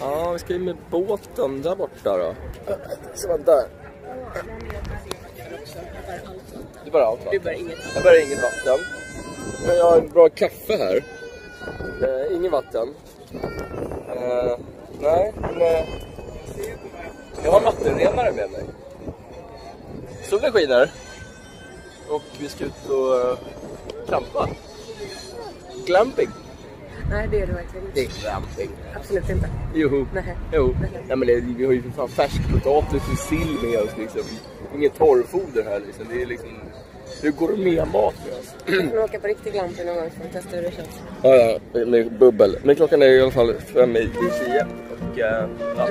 Ja, vi ska in med båten där borta då. Så vänta. Det är bara allt vatten. bär inget. Jag bär inget vatten. Men jag har en bra kaffe här. Eh, ingen vatten. Eh, nej, men... Eh, jag har vattenrenare med mig. Solen skiner. Och vi ska ut och uh, campa. Glamping. Nej, det är det verkligen inte. Det är glamping. Absolut inte. Jo. Nej. Jo. Nej. Nej, men det, vi har ju för fan färskpotatis och sill med oss liksom. Inget torrfoder här liksom. Det är liksom... Det är gourmetmat med oss. Vi får åka på riktig glamping någon gång för att testa hur det känns. Ja, ja, med bubbel. Men klockan är i alla fall fem i tio. Och äh, ja,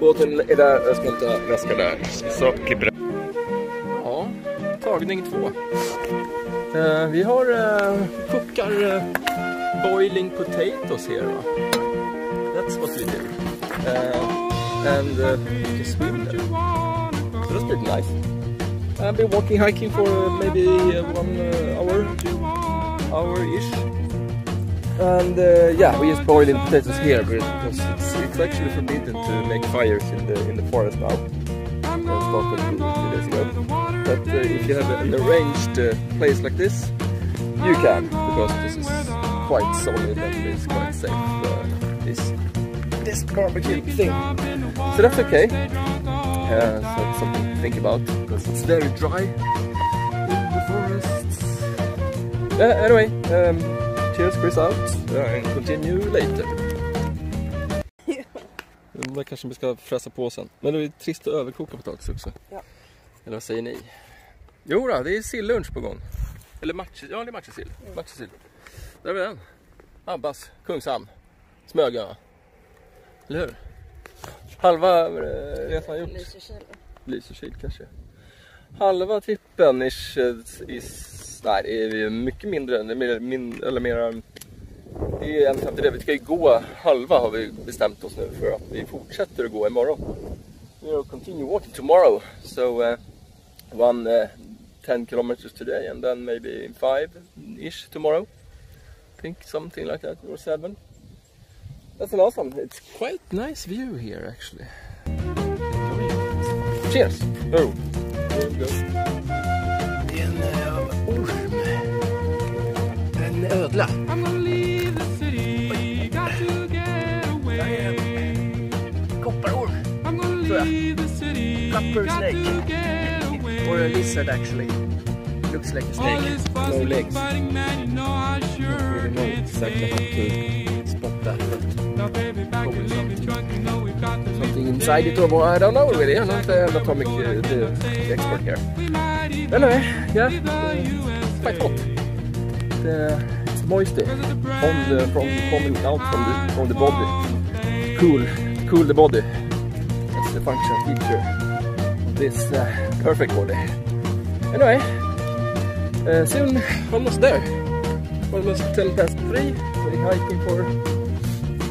båten är där. Jag ska hämta väskan där. Så klipper det. Ja, tagning två. Eh, vi har uh, kokar uh, boiling potatoes here. That's what we do. Uh, and uh, swim there. So that's pretty nice. I've been walking hiking for uh, maybe uh, one uh, hour, hour-ish. And uh, yeah, we just boiling potatoes here because it's, it's actually forbidden to make fires in the in the forest now. But uh, if you have an arranged uh, place like this, you can because this is quite solid and it's quite safe. Uh, this this barbecue thing, so that's okay. Uh, so it's something to think about because it's very dry in the forests. Uh, anyway, um, cheers Chris out uh, and continue later. Den där kanske vi ska fräsa på sen. Men det är trist att överkoka potatis också. Ja. Eller vad säger ni? Jo då, det är sillunch på gång. Eller match, ja det är matjessill. Matjessill. Där har vi den. Abbas, Kungshamn, Smögen va? Eller hur? Halva eh, resan gjort. Lysekil. Lysekil kanske. Halva trippen is, is nej det är mycket mindre, det är mer, min, eller mera det är en femtedel. Vi ska ju gå halva har vi bestämt oss nu för att vi fortsätter att gå imorgon. We will continue walking tomorrow. So uh, one uh, 10 kilometers today and then maybe 5-ish tomorrow. I think something like that or 7. That's an awesome. It's quite nice view here actually. Cheers! Oh. Here we go. En orm. En ödla. I'm gonna leave the city, got to get away. Kopparorm. I'm gonna Tror jag. leave the city, got snake. to get away. Or a lizard actually. Looks like a All snake. this No fussing, legs. How stay. to spot that. Probably something. something inside it or I don't know really. I'm not an atomic uh, the, the expert here. Anyway, yeah, uh, quite hot. The, it's the on the from coming out from the from the body. Cool, cool the body. That's the function feature of this uh, perfect body. Anyway, uh, soon almost there. Almost 10 past 3. We're hiking for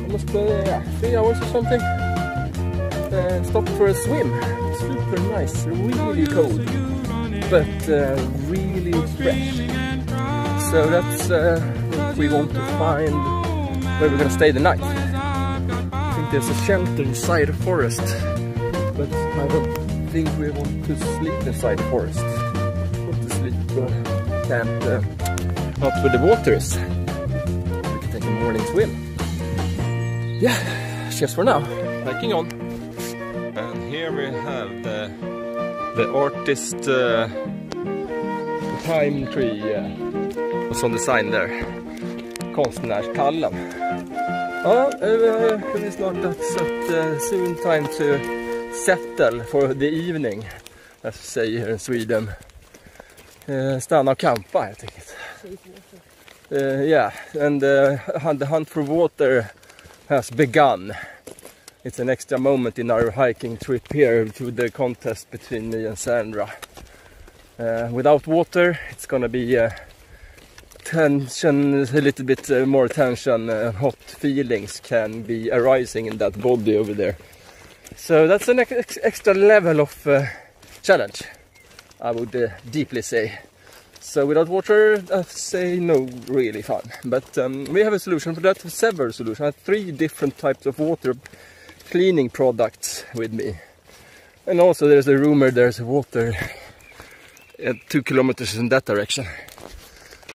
almost uh, 3 hours or something. Uh, stopped for a swim. Super nice, really cold, but uh, really fresh. So that's uh, what we want to find where we're gonna stay the night. I think there's a shelter inside the forest, but I don't think we want to sleep inside the forest. Want to sleep uh, camp out where the water is. We can take a morning swim. Yeah, cheers for now. Hiking on. And here we have the the artist uh, pine tree. Uh, och som design där. Konstnärskallen. Ja, eh, det är snart dags att uh, soon time to settle for the evening. As we say here in Sweden. Uh, stanna och campa helt enkelt. Uh, yeah, and uh, the hunt for water has begun. It's an extra moment in our hiking trip here to the contest between me and Sandra. Uh, without water, it's gonna be uh, tension, a little bit uh, more tension, uh, hot feelings can be arising in that body over there. So that's an ex- extra level of uh, challenge, I would uh, deeply say. So without water, I say no, really fun. But um, we have a solution for that. Several solutions. I have three different types of water cleaning products with me. And also there's a rumor there's water at two kilometers in that direction.